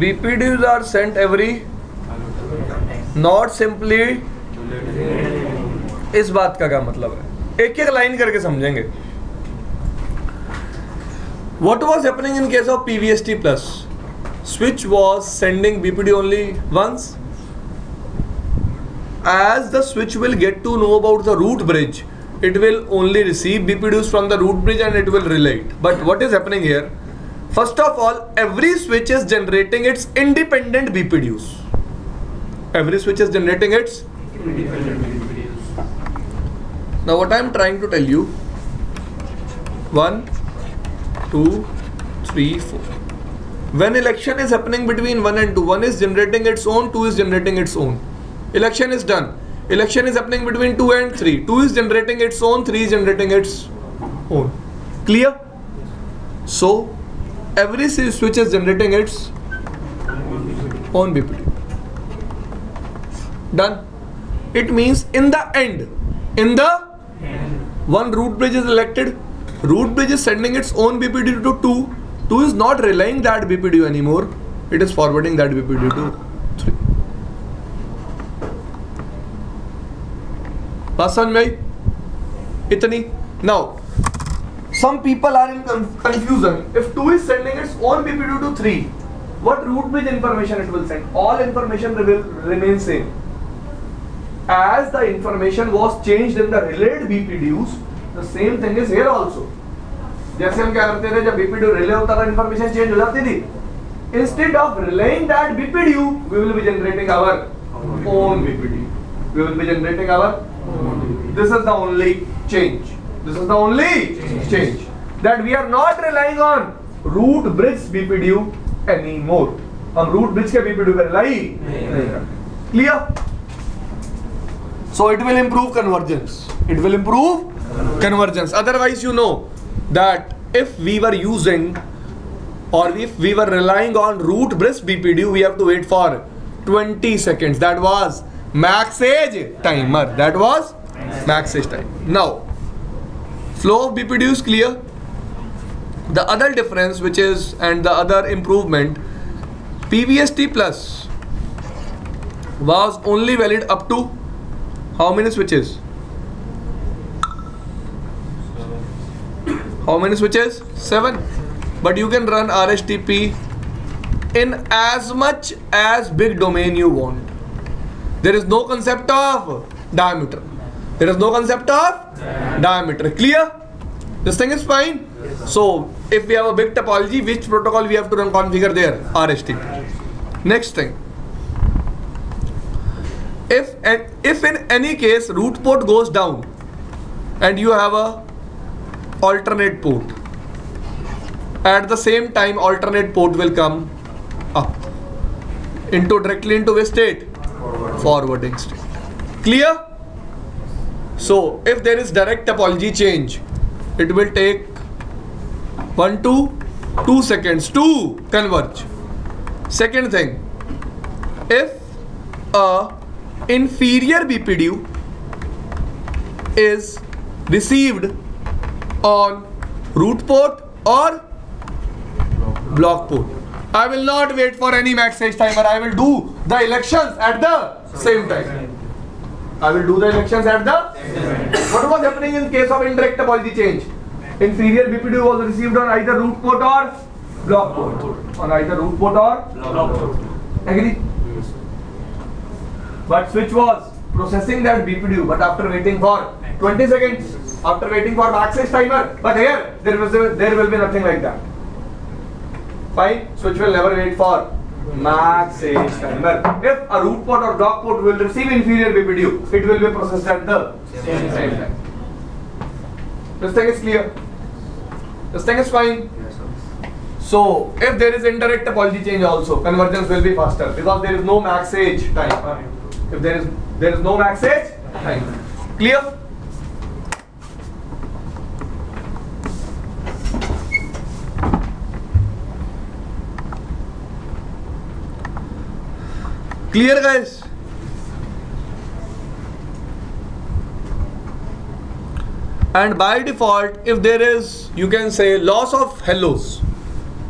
BPDs are sent every not simply इस बात का क्या मतलब है? एक एक लाइन करके समझेंगे। What was happening in case of PVST plus switch was sending BPD only once as the switch will get to know about the root bridge it will only receive BPD from the root bridge and it will relate but what is happening here First of all, every switch is generating its independent BPDUs. Every switch is generating its. Now, what I am trying to tell you one, two, three, four. When election is happening between 1 and 2, 1 is generating its own, 2 is generating its own. Election is done. Election is happening between 2 and 3. 2 is generating its own, 3 is generating its own. Clear? So, every switch is generating its own BPD. Done. It means in the end, in the one root bridge is elected, root bridge is sending its own BPD to 2. 2 is not relaying that BPD anymore, it is forwarding that BPD to 3. बात समझ में इतनी now some people are in confusion if 2 is sending its own bpd to 3 what root bridge information it will send all information will remain same as the information was changed in the relayed bpdus the same thing is here also जैसे हम क्या करते थे जब BPDU relay होता था information change हो जाती थी instead of relaying that bpdu we will be generating our own bpdu we will be generating our this is the only change this is the only change that we are not relying on root bridge BPDU anymore. हम root bridge के BPDU पे rely नहीं करते. Clear? So it will improve convergence. It will improve convergence. Otherwise, you know that if we were using or if we were relying on root bridge BPDU, we have to wait for 20 seconds. That was max age timer. That was max age time. Now, flow of BPD is clear. The other difference which is and the other improvement PVST plus was only valid up to how many switches? How many switches? 7. But you can run RSTP in as much as big domain you want. There is no concept of diameter. There is no concept of diameter. Clear? This thing is fine. So if we have a big topology, which protocol we have to run configure there? RSTP. Next thing. If and if in any case root port goes down and you have a alternate port, at the same time alternate port will come up into directly into which state? Forwarding state. Clear? So if there is direct topology change, it will take 1 to 2 seconds to converge. Second thing, if a inferior BPDU is received on root port or block port, I will not wait for any max age timer. I will do the elections at the same time. I will do the elections at the. what was happening in case of indirect topology change? Inferior BPD was received on either root port or block port. On either root port or block port. Agree? But switch was processing that BPD, but after waiting for 20 seconds, after waiting for max age timer. But here, there, was, there will be nothing like that. Fine, switch will never wait for max age timer. If a root port or dog port will receive inferior BPDU, it will be processed at the same, same time. This thing is clear. This thing is fine. So, if there is indirect topology change also, convergence will be faster because there is no max age time. If there is there is no max age time. Clear? Clear guys? And by default, if there is, you can say loss of hellos.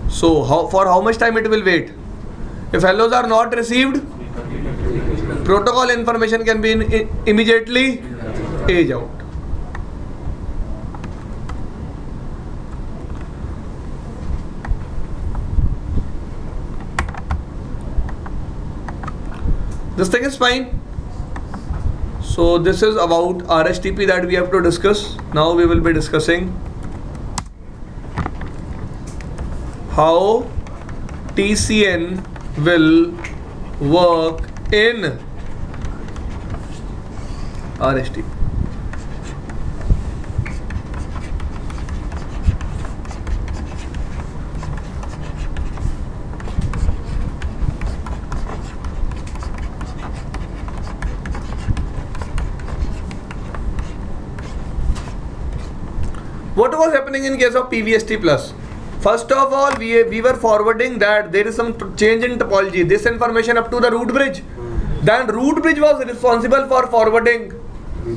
So how, for how much time it will wait? If hellos are not received, protocol information can be in, in, immediately age out. Thing is fine. So this is about RSTP that we have to discuss. Now we will be discussing how TCN will work in RSTP. What was happening in case of PVST plus? First of all, we, we were forwarding that there is some change in topology. This information up to the root bridge. Then root bridge was responsible for forwarding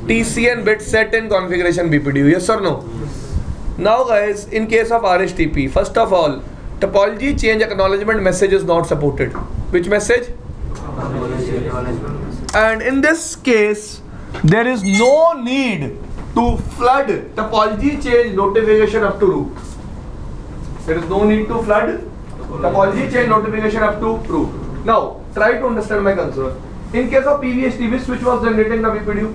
TCN bit set in configuration BPDU. Yes or no? Now guys, in case of RSTP, first of all, topology change acknowledgement message is not supported. Which message? And in this case, there is no need to flood the topology change notification up to root. There is no need to flood the topology change notification up to root. Now, try to understand my concern. In case of PVST, which switch was generating the BPDU?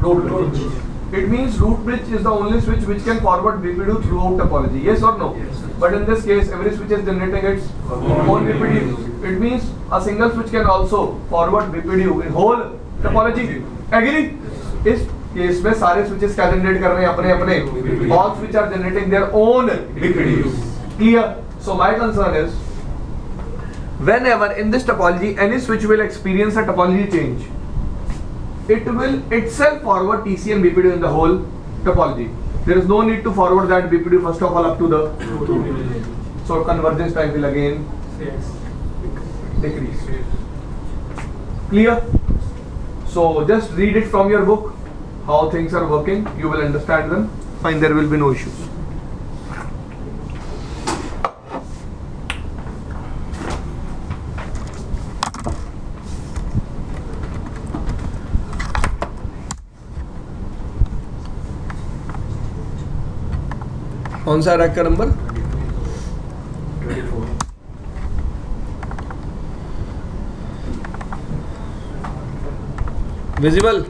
Root bridge. It means root bridge is the only switch which can forward BPDU throughout the topology. Yes or no? Yes, but in this case, every switch is generating its own BPDU. It means a single switch can also forward BPDU in whole topology. Agree? इस case में सारे switches क्या generate कर रहे हैं अपने अपने switch are generating their own BPDU. Clear? So my concern is whenever in this topology any switch will experience a topology change, it will itself forward TC and BPDU in the whole topology. There is no need to forward that BPDU first of all up to the so convergence time will again decrease. Clear? So just read it from your book how things are working. You will understand them. Fine, there will be no issues. कौन सा rack का number visible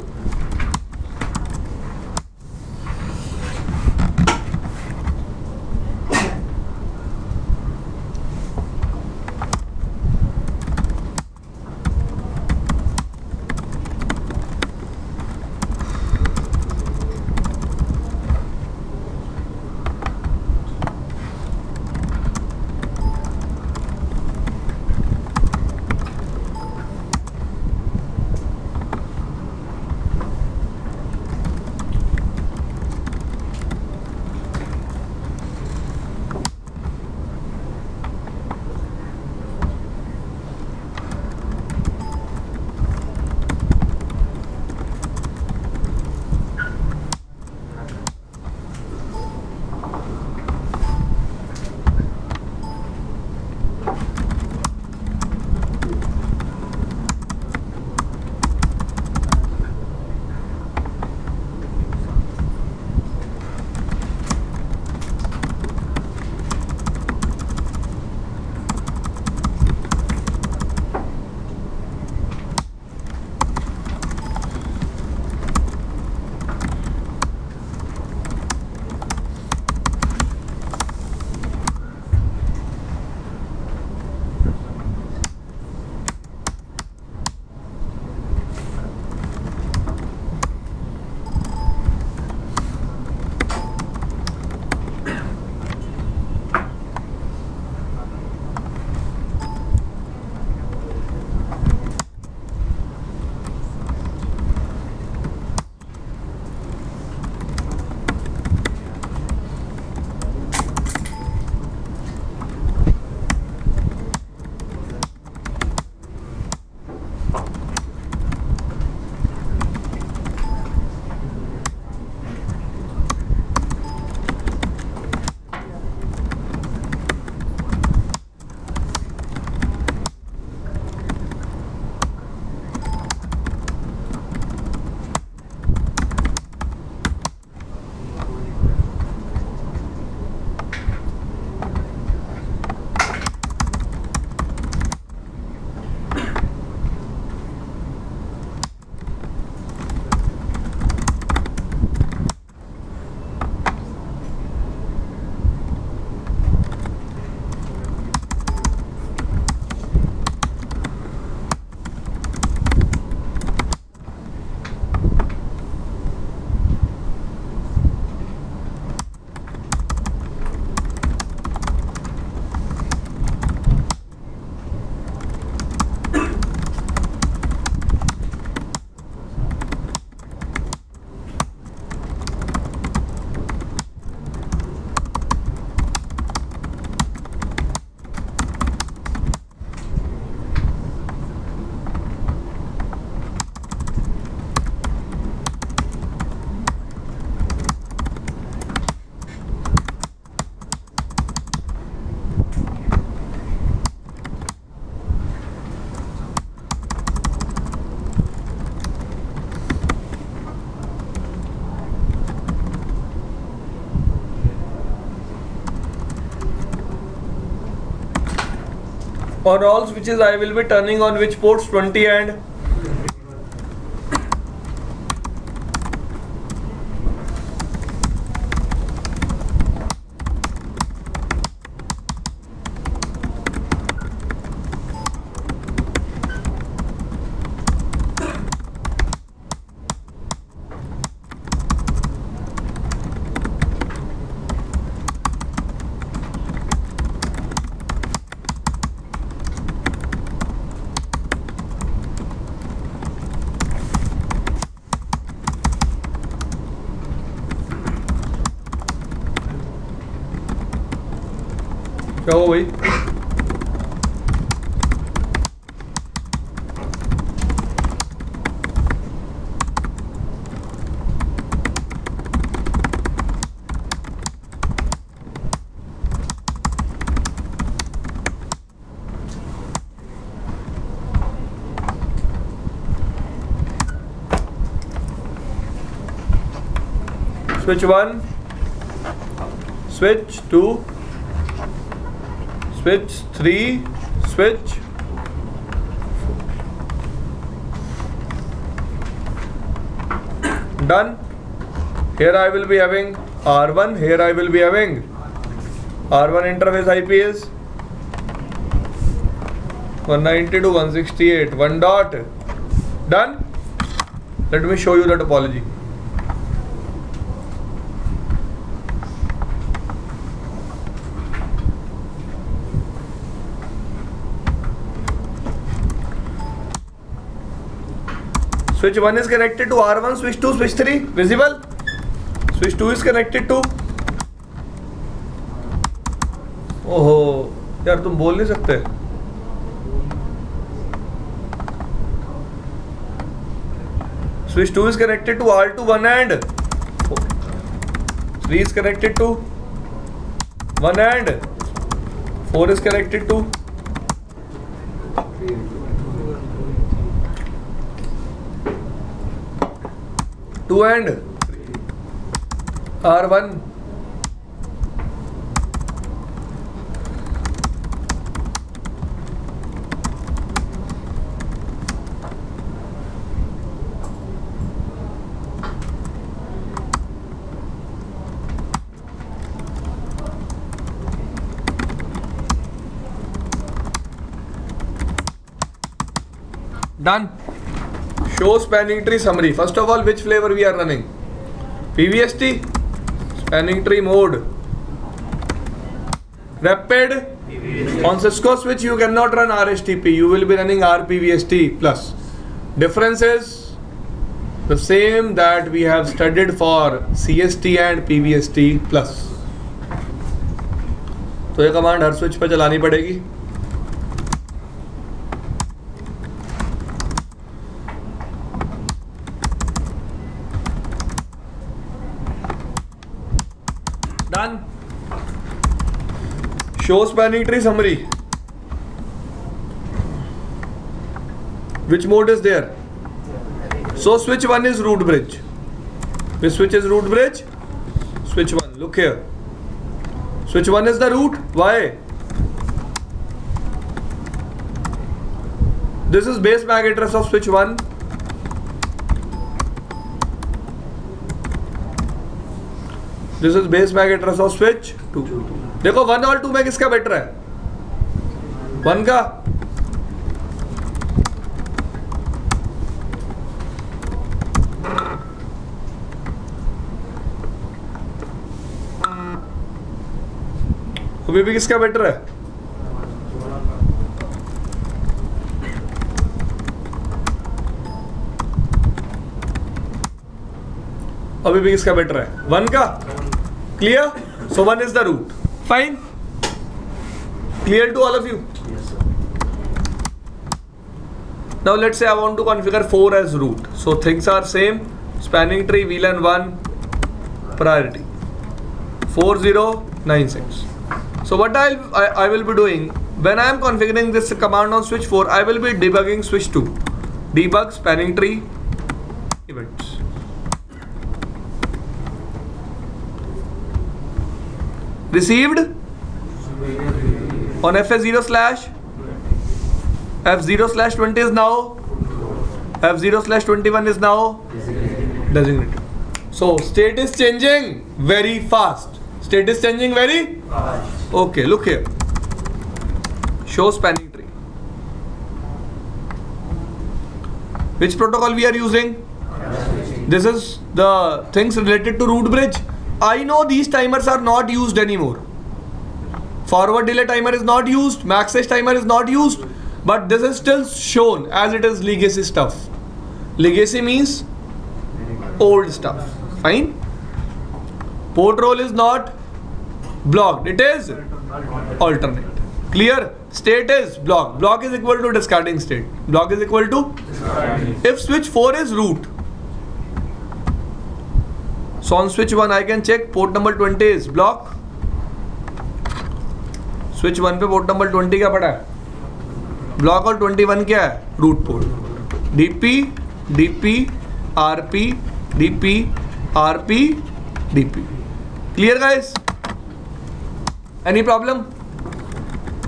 On all switches I will be turning on which ports 20 and switch 1 switch 2 switch 3 switch done here I will be having R1 here I will be having R1 interface IP is 190 to 168 one dot done let me show you the topology switch 1 is connected to R1 switch 2 switch 3 visible switch 2 is connected to ओहो यार तुम बोल नहीं सकते switch 2 is connected to R2 1 and 3 is connected to 1 and 4 is connected to two and R one. Done. Show spanning tree summary. First of all, which flavor we are running? PVST, spanning tree mode. Rapid. On Cisco switch, you cannot run RSTP. You will be running RPVST plus. Difference is the same that we have studied for CST and PVST plus. तो ये command हर switch पर चलानी पड़ेगी Done. Tree summary. Which mode is there? So switch 1 is root bridge. Which switch is root bridge? Switch 1. Look here. Switch 1 is the root. Why? This is base MAC address of switch 1. This is base MAC address of switch two देखो one और two में किसका better है? One का? अभी भी किसका better है? अभी भी किसका बेटर है? वन का? Clear so one is the root. Fine. Clear to all of you? Now let's say I want to configure 4 as root. So things are same. Spanning tree VLAN 1 priority 4096. So what I'll, I, I will be doing when I am configuring this command on switch 4 I will be debugging switch 2 debug spanning tree received on FS0 slash F0 slash 20 is now F0 slash 21 is now designated. So state is changing very fast. State is changing very fast. okay. Look here. Show spanning tree. Which protocol we are using? This is the things related to root bridge. I know these timers are not used anymore. Forward delay timer is not used, max age timer is not used, but this is still shown as it is legacy stuff. Legacy means old stuff. Fine. Port role is not blocked, it is alternate. Clear? State is block. Block is equal to discarding state. Block is equal to if switch 4 is root. So on switch 1 I can check port number 20 is block. Switch one पे port number twenty क्या पड़ा है block और twenty one क्या है root port DP DP RP DP RP DP clear guys any problem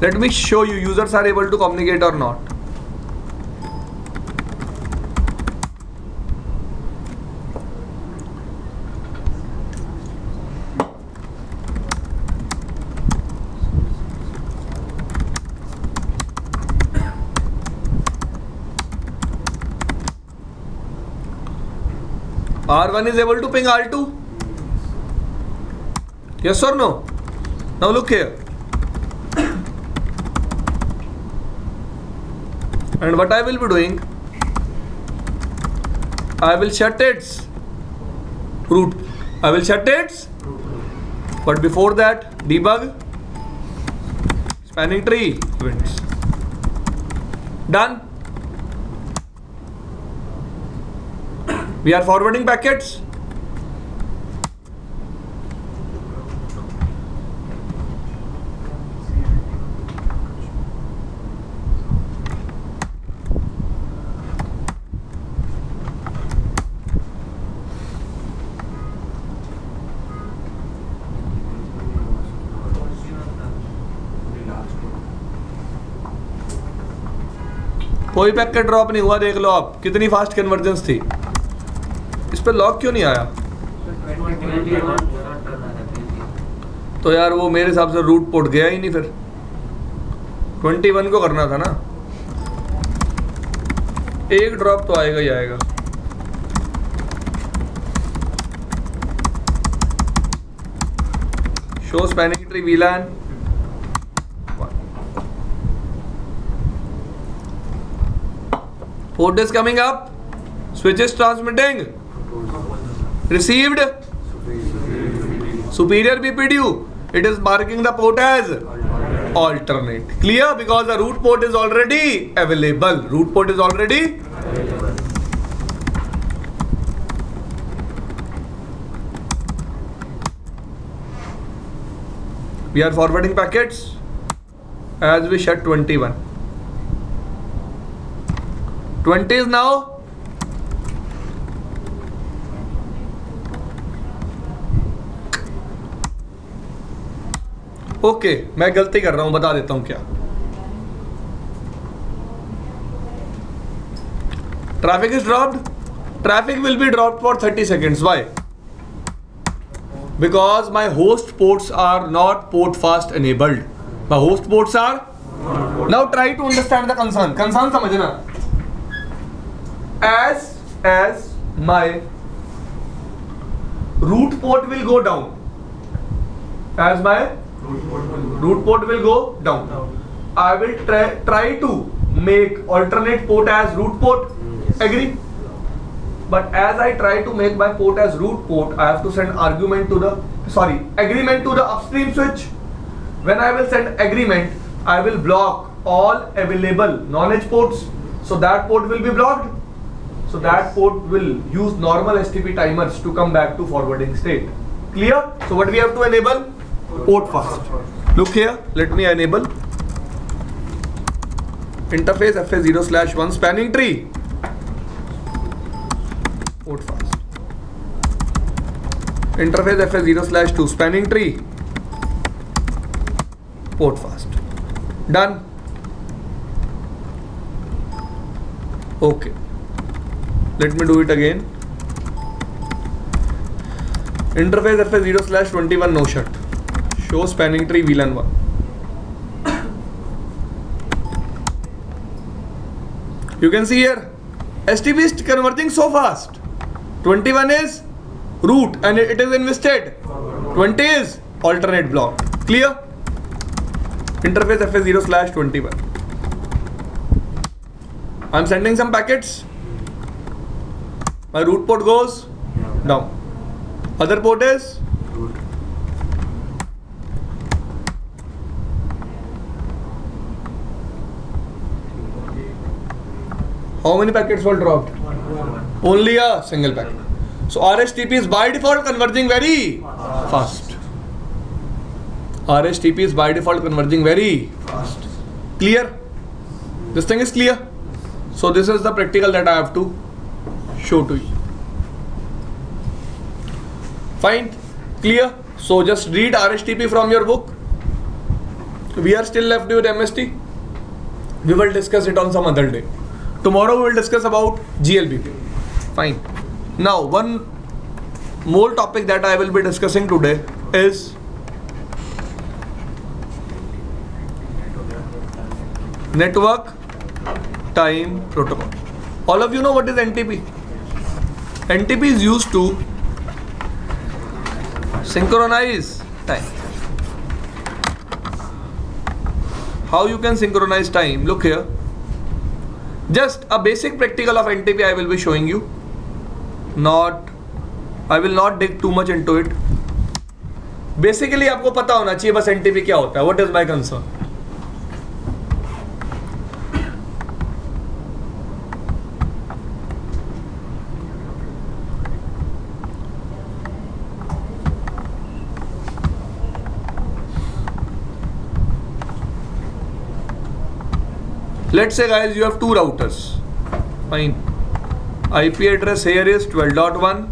let me show you users are able to communicate or not R1 is able to ping R2? Yes or no? Now look here. And what I will be doing, I will shut its root. I will shut its. But before that, debug spanning tree events. Done. We are forwarding packets. कोई packet drop नहीं हुआ, देख लो आप कितनी fast convergence थी इस पर lock क्यों नहीं आया? तो यार वो मेरे हिसाब से रूट पोर्ट गया ही नहीं फिर। 21 को करना था ना। एक ड्रॉप तो आएगा ही आएगा। Show spanning tree VLAN Port is coming up. Switch is. Received. Superior BPDU. It is marking the port as alternate. Clear? Because the root port is already available. Root port is already We are forwarding packets as we shut 21. 20 is now okay, मैं गलती कर रहा हूँ, बता देता हूँ क्या। Traffic is dropped traffic will be drop for thirty second why because my host ports are not port fast enabled my host ports are now try to understand the concern concern समझना। As as my root port will go down as my root port will go down. I will try try to make alternate port as root port. Agree? But as I try to make my port as root port I have to send argument to the sorry agreement to the upstream switch. When I will send agreement I will block all available non-edge ports. So that port will be blocked. So that port will use normal STP timers to come back to forwarding state. Clear? So what we have to enable? Port fast. Look here, let me enable interface FA0 slash 1 spanning tree. Port fast. Interface FA0 slash 2 spanning tree. Port fast. Done. okay let me do it again interface fs0 slash 21 no shut show spanning tree vlan 1 you can see here stp is converging so fast. 21 is root and it is invested. 20 is alternate block. Clear? Interface fa0 slash 21 i'm sending some packets. My root port goes down. Other port is how many packets were dropped only a single packet so RSTP is by default converging very fast RSTP is by default converging very fast clear this thing is clear so this is the practical that I have to show to you fine clear so just read RSTP from your book we are still left with MST we will discuss it on some other day tomorrow we will discuss about GLBP fine now one more topic that I will be discussing today is network time protocol all of you know what is NTP NTP is used to synchronize time how you can synchronize time look here just a basic practical of NTP I will be showing you not I will not dig too much into it basically आपको पता होना चाहिए बस NTP क्या होता है what is my concern let's say guys you have two routers fine IP address here is 12.1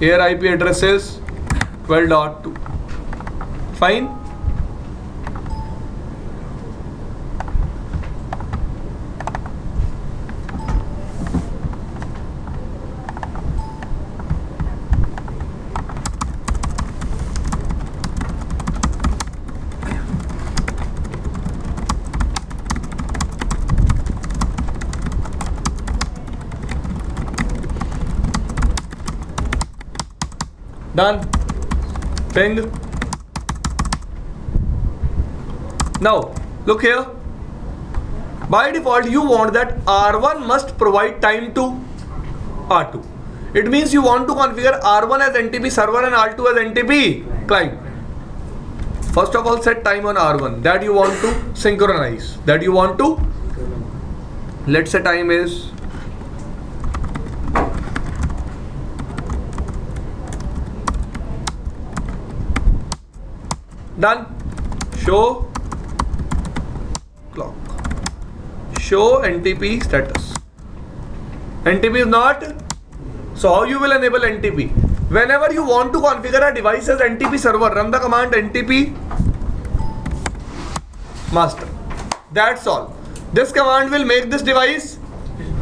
here IP address is 12.2 fine done. Ping now look here. By default you want that r1 must provide time to r2 it means you want to configure r1 as ntp server and r2 as ntp client. First of all set time on r1 that you want to synchronize. That you want to let's say time is done. Show. Clock. Show ntp status. Ntp is not. So how you will enable ntp whenever you want to configure a device as ntp server run the command ntp master. That's all. This command will make this device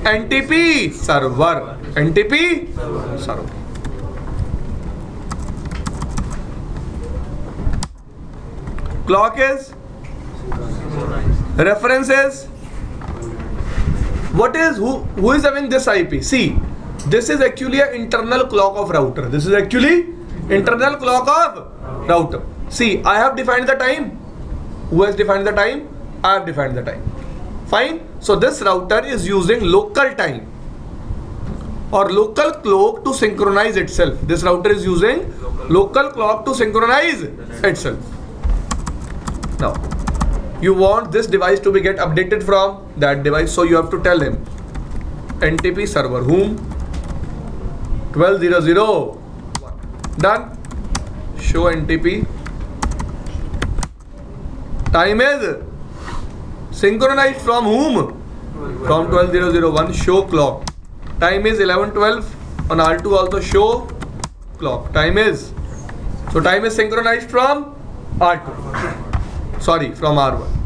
ntp server. Ntp server clock is reference is what is who who is having this ip see this is actually an internal clock of router this is actually internal clock of router see i have defined the time who has defined the time i have defined the time fine so this router is using local time or local clock to synchronize itself this router is using local clock to synchronize itself now you want this device to be get updated from that device so you have to tell him. Ntp server whom? 1200 done. Show ntp time is synchronized from whom? From 12001 show clock. Time is 1112 on r2 also show clock. Time is so time is synchronized from r2 sorry from R1